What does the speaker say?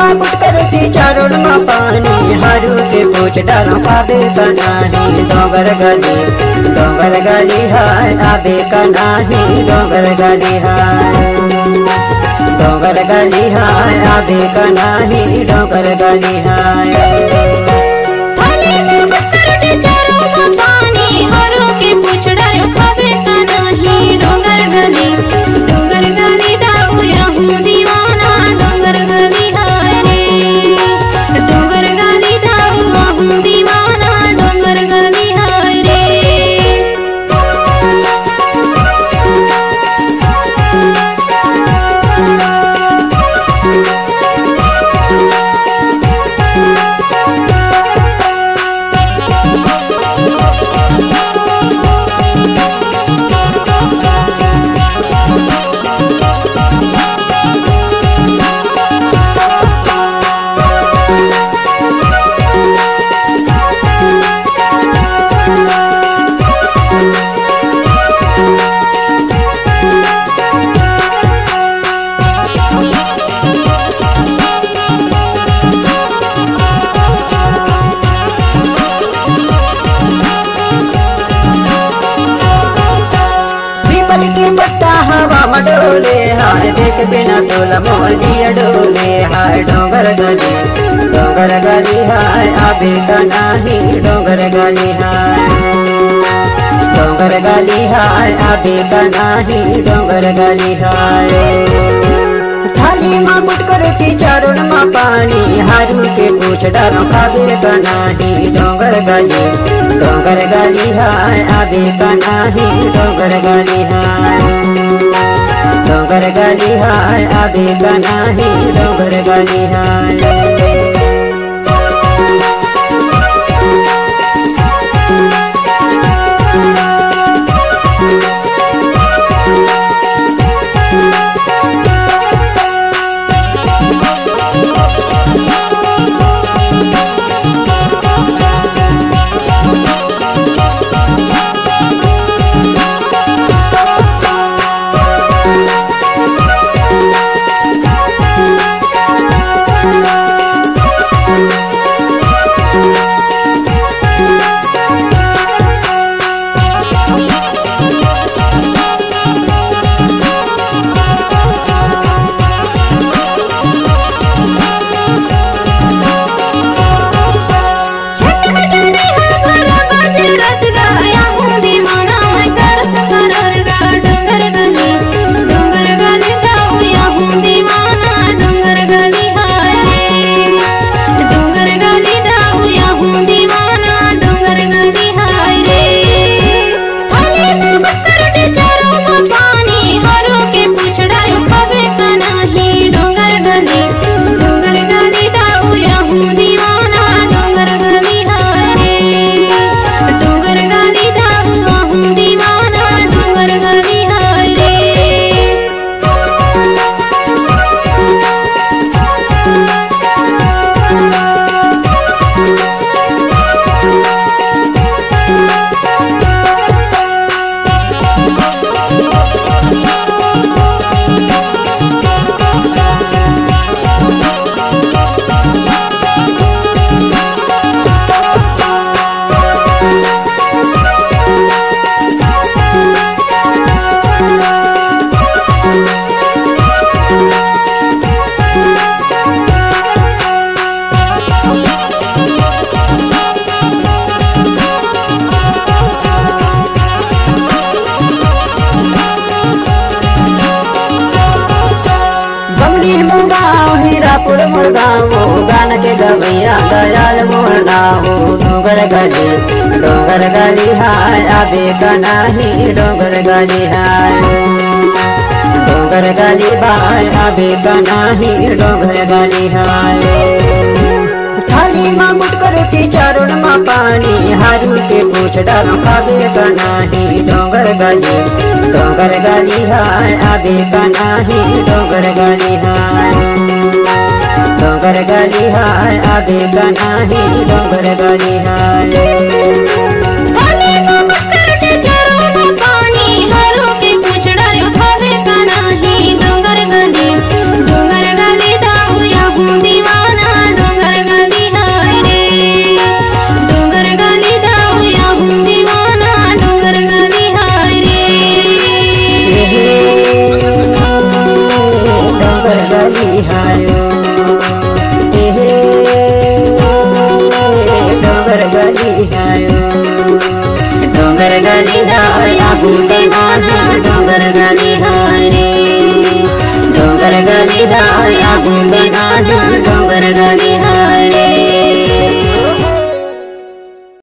में कुट करोटी चारों में पानी हारू के पूछ डालो पाबे का नाही डोंगर गली डोंगर गली हाय, आबे का नाही डोंगर गली हाय। डोंगर गली हाय, आबे का डोंगर गली हाय। डोले हाय देख बिना तोला मोर जिया डोले हाय डोंगर गली डोंगर गली हाय आबे का नाही डोंगर गली हाय डोंगर गली हाय आबे का नाही डोंगर गली हाय थाली में गुट रोटी चारों में पानी हारू के पूछ डालो खाबे का नाही डोंगर गली डोंगर गली हाय आबे का नाही डोंगर गली हाय गली हाय का नाही डोंगर गली हाय मुगाओ हीरापुर मुरगाओ गान के गवैया, दयाल मोर नाओ डोंगर गली डोंगर गली हाय आबे का नाही, डोंगर गली हाय। डोंगर गली बाय आबे का नाही, डोंगर गली हाय। थाली में गुट रोटी चारों में पानी हारू के पूछ डालो खाबे का नाही, डोंगर गली डोंगर गली हाय आबे का डोंगर गली हाय डोंगर गली हाय आबे का नाही डोंगर गली हाय भूते बाधा डोंगर गली हारे डोंगर गली दाया भूते बाधा डोंगर गली हारे